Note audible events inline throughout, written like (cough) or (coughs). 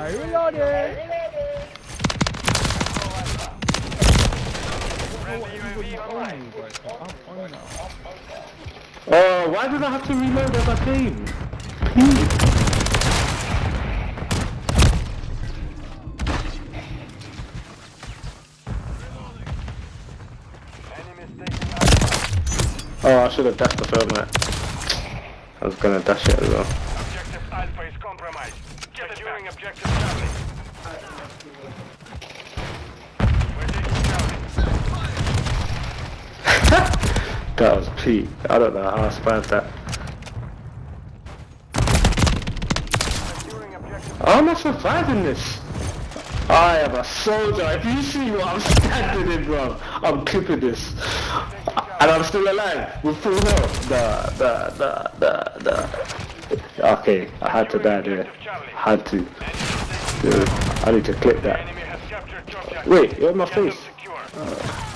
I reloaded. Oh, why did I have to reload as I came? Oh, I should have dashed the thermite. I was gonna dash it as well. Objective Alpha is compromised. Get Securing objective Charlie. We're taking Charlie. That was Pete. I don't know how I spared that. Securing objective How am I surviving this? I am a soldier. If you see what I'm standing in, bro, I'm clipping this. And I'm still alive with full health. Nah, nah, nah, nah, nah. Okay, I had to die there. Had to. Dude, I need to clip that. Wait, you're in my face. by.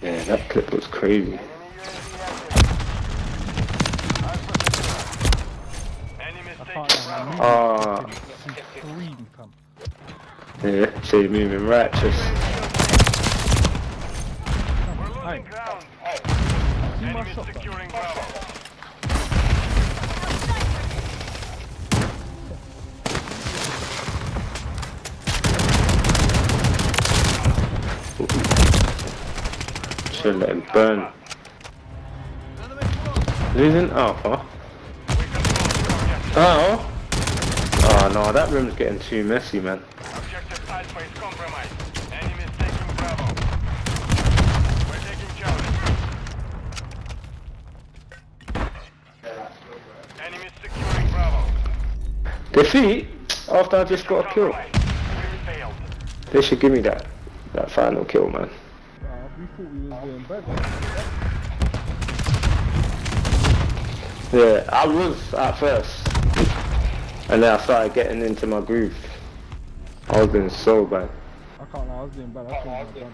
Yeah, that clip was crazy. Ah, come. Yeah, so you're moving righteous. We're losing Hey. ground. Enemy shot, securing Bravo. Should let him burn. Losing Alpha. We control Georgia. Oh. Oh no, that room's getting too messy, man. Alpha is compromised. Enemy is taking Bravo. We're taking Charlie. Enemy is securing Bravo. Defeat after I just got a kill. Compromised. We failed. They should give me that that final kill, man. We thought we was doing better. Yeah, I was at first, and then I started getting into my groove. I was doing so bad. I can't lie, I was doing better. I shouldn't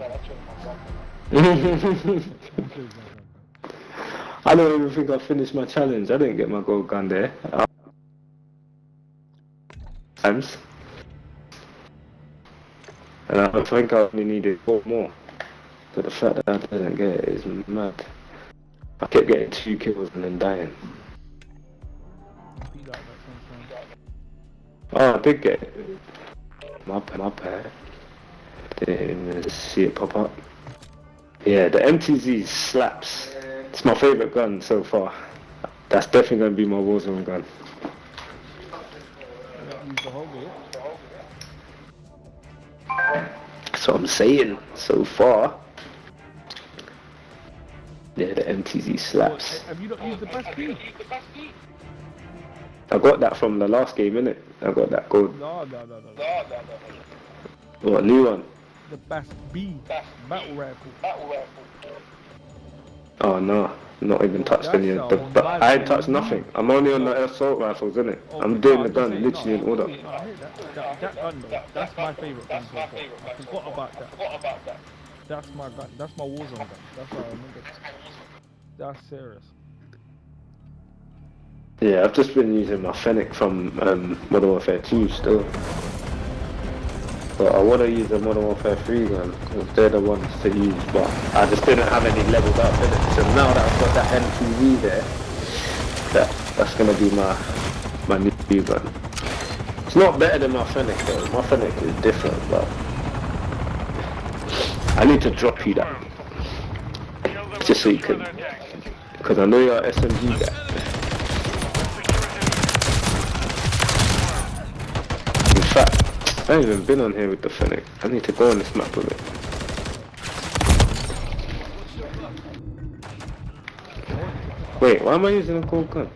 have. (laughs) I don't even think I finished my challenge. I didn't get my gold gun there. Uh, Times. And I think I only needed four more. So the fact that I didn't get it is mad. I kept getting two kills and then dying. Be like that sometimes. Oh, I did get it. My, my bad. Didn't even see it pop up. Yeah, the MTZ slaps. It's my favourite gun so far. That's definitely going to be my Warzone gun. That's what I'm saying so far. Yeah, the MTZ slaps. Have you not used the best key? I got that from the last game, innit? I got that gold. No, no, no, no. no. What, new one? The best B battle rifle. Oh no, not even touched any of the. But I ain't touched nothing. I'm only on the assault rifles, innit? Oh, I'm doing the gun was literally in order. no, I hear that. That, that gun though, that's my favourite gun so far. I forgot about that. That's my gun. That's my Warzone gun. That's how I remember. That's serious. Yeah, I've just been using my Fennec from um, Modern Warfare 2 still. But I want to use the Modern Warfare 3 gun, because they're the ones to use, but I just didn't have any leveled up in it. So now that I've got that MTZ there, that, that's going to be my, my new gun. It's not better than my Fennec though, my Fennec is different, but I need to drop you that, just so you can, because I know you're a SMG guy. In fact, I haven't even been on here with the Fennec. I need to go on this map with it. Wait, why am I using a gold gun?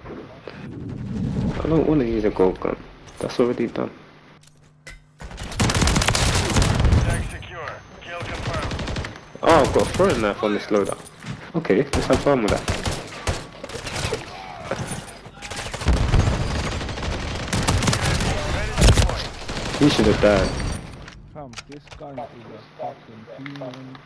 I don't want to use a gold gun. That's already done. Tank secure. Kill confirmed. Oh, I've got a throwing knife on this loadout. Okay, let's have fun with that. He should have died. Fam, this gun is a fucking demon.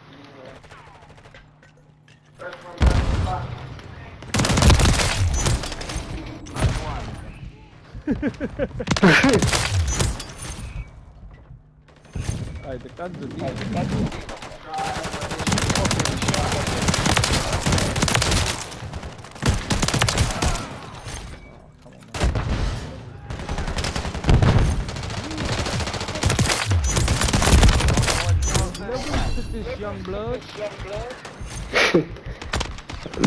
Alright, (laughs) the guns are deep. Oh, come on, man. Look at this young blood.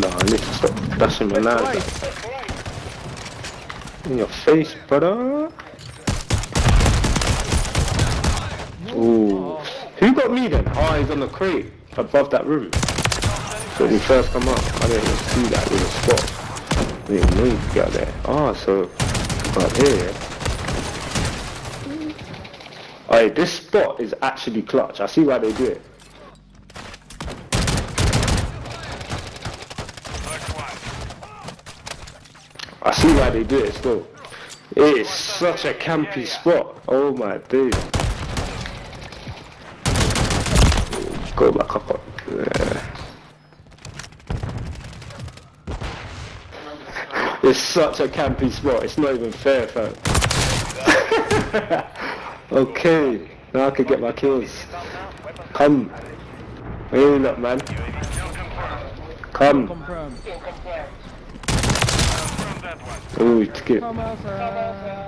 No, I need to stop dashing my knives in your face, brother. Ooh. Who got me then? Oh, he's on the crate above that room. So when he first come up, I didn't even see that little spot. I didn't know get there. Oh, so up here. Alright, this spot is actually clutch. I see why they do it. First one. I see why they do it still. It is such a campy spot. Oh my dude. Go back up. Yeah. It's such a campy spot. It's not even fair, fam. (laughs) okay, now I can get my kills. Come. Hey, look, man. Come. Ooh. Come outside.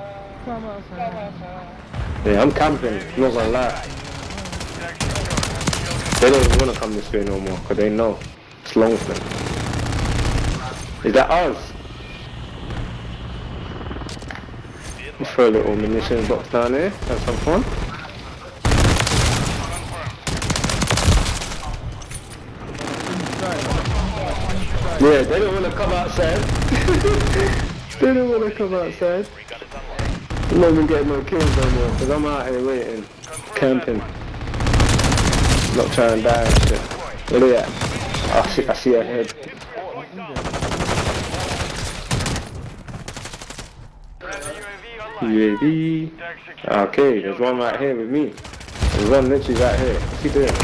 Yeah, I'm camping. Not gonna lie. They don't to come this way no more because they know it's long for them. Is that us? Throw a little munition box down here. Have some fun. Yeah, they don't want to come outside. (laughs) they don't want to come outside. I'm not even getting no kills no more because I'm out here waiting, camping. Not trying to die and shit. Where they at? I see, I see a head. UAV. Okay, there's one right here with me. There's one literally right here. What's he doing?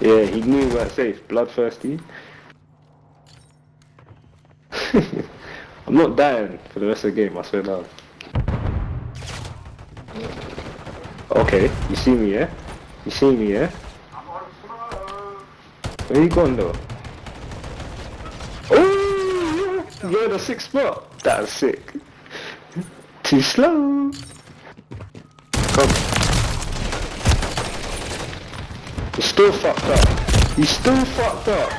Yeah, he knew we weren't safe. Bloodthirsty. I'm not dying for the rest of the game, I swear down. Okay, you see me, yeah? You see me, yeah? Where you going though? Oh, you're in the sixth spot. That's sick. Too slow. Come. You're still fucked up. You still fucked up.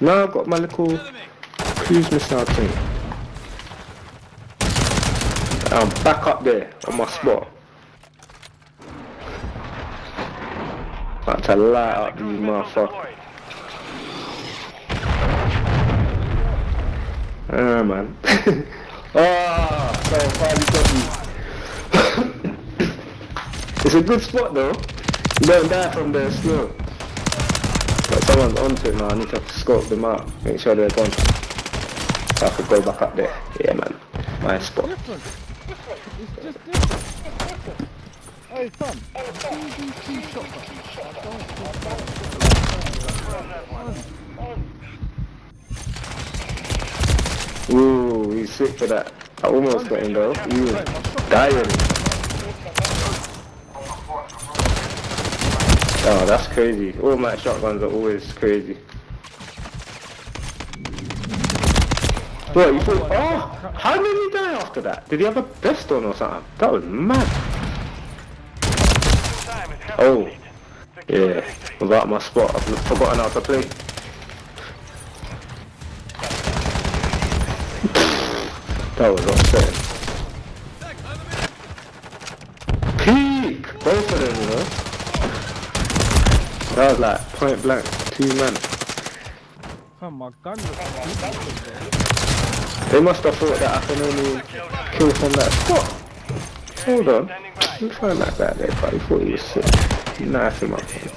Now I've got my little cruise missile thing. I'm back up there on my spot. About to light up these motherfuckers. Ah man. (laughs) ah, so finally got me. (coughs) it's a good spot though. You don't die from the snow. But someone's onto it now, I need to scope them out, make sure they're gone. So I could go back up there. Yeah man. My spot. Different. It's just different. Hey, son. I don't Ooh, he's sick for that. I almost got him though. He was dying. Oh, that's crazy. All my shotguns are always crazy. What, you thought, oh, how did he die after that? Did he have a vest on or something? That was mad. Time is half Oh, complete. Secure the yeah, without my spot, I've forgotten how to play. That was upsetting. Peak! Both of them, you know? That was like point blank, two men. Fam, my gun They must have thought that I can only kill from that spot. Hold on. I'm trying not to die, out that probably before you sick. You know I see my phone.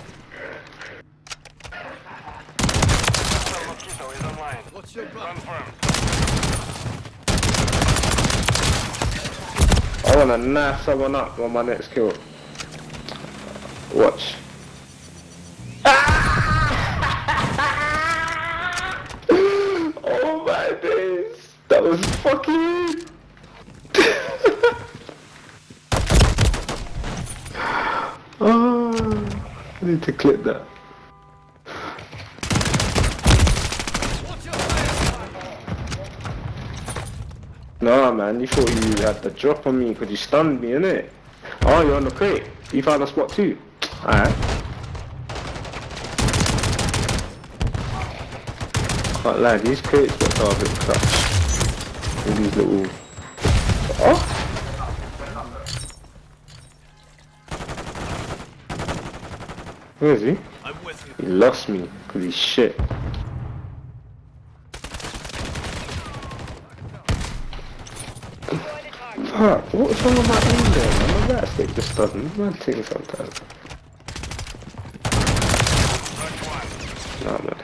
I wanna knife someone up on my next kill. Watch. Ah! (laughs) Oh my days! That was fucking need to clip that. Nah, man, you thought you had the drop on me because you stunned me, innit? Oh, you're on the crate. You found a spot too. Alright. Can't lie, these crates got a bit clutch. With these little... Oh! Where is he? I'm with you. He lost me because he's shit. Fuck, what's wrong with my aim there, man? My rat stick just doesn't. Man, take sometimes. Nah, man.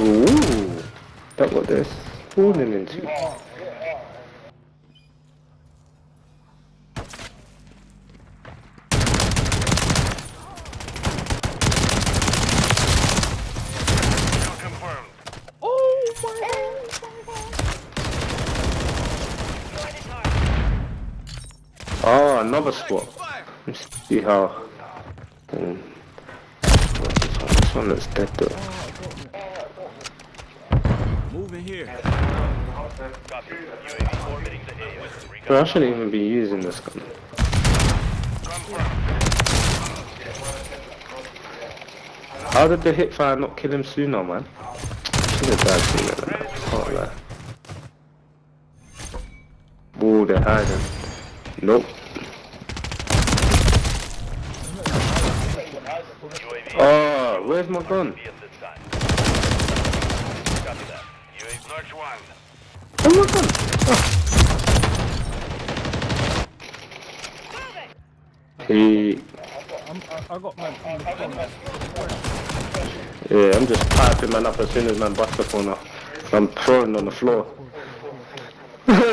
Ooh, that what they're spawning into. Kill confirmed. Oh my Oh, another spot. Let's see how. Um, this one? This one looks dead though. Moving here. Copy. UAV orbiting the area. Bro, I shouldn't even be using this gun. How did the hit fire not kill him sooner, man? Should have died sooner. Man. Can't lie. They're hiding. Nope. UAV Oh, where's my gun? at this time. Copy that. UAV Notch one. Oh my gun! Oh. He, I'm, I, I got man on the corner. yeah, I'm just piping man up as soon as man busts the corner. I'm prone on the floor. (laughs) Friendly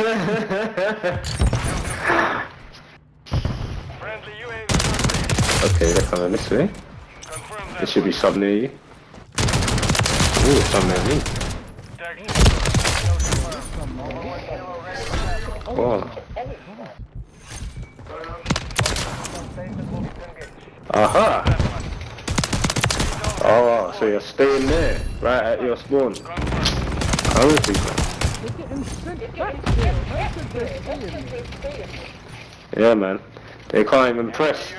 UAV survey. okay, they're coming this way. That. should be some near you. Ooh, some near me. Oh. Aha! Oh, so you're staying there, right at your spawn. Staying there. yeah, man. They can't even press.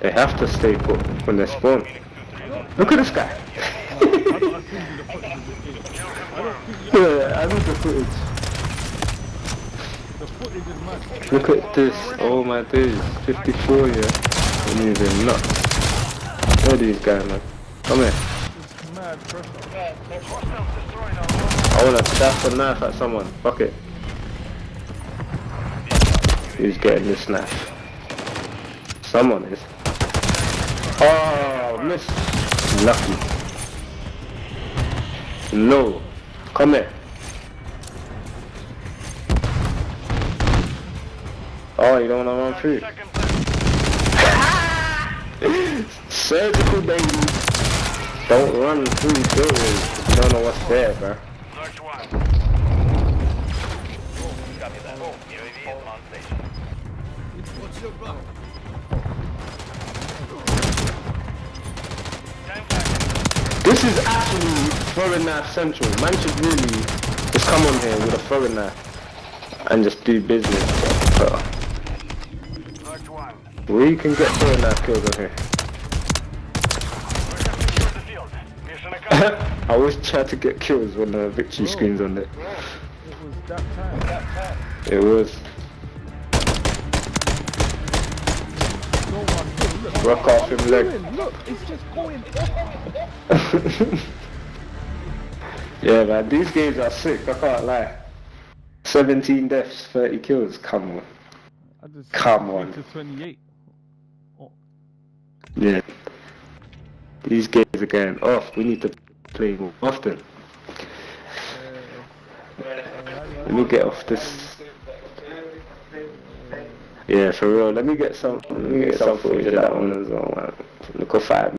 They have to stay put when they spawn. Look at this guy. I got I send you the footage of the game. Kill confirmed. yeah, I need the footage. The footage is mad. Look at this. Oh my days. 54, yeah. I'm moving nuts. Where are these guys, man? Come here. It's mad pressure. Hostiles destroyed our I wanna dash a knife at someone. Fuck it. Who's getting this knife? Someone is. Oh, miss. Lucky. No. Come here. Oh, you don't wanna run through? (laughs) Surgical baby. Don't run through doors. You don't know what's there, bro. Notch one. Copy This is actually throwing knife central. Man should really just come on here with a throwing knife and just do business. We can get throwing knife kills on here. We have secured the field. Mission accomplished. I always try to get kills when the victory screen's on it. It was. That time. It was rock off him leg. Look, it's just going. (laughs) yeah, man, these games are sick. I can't lie. 17 deaths, 30 kills. Come on. I just Come on. To 28. Oh, Yeah. These games are going off. We need to play more often. Let me get off this. Yeah, for real. Let me get some. Let me get some footage of that one as well, man. Look at five.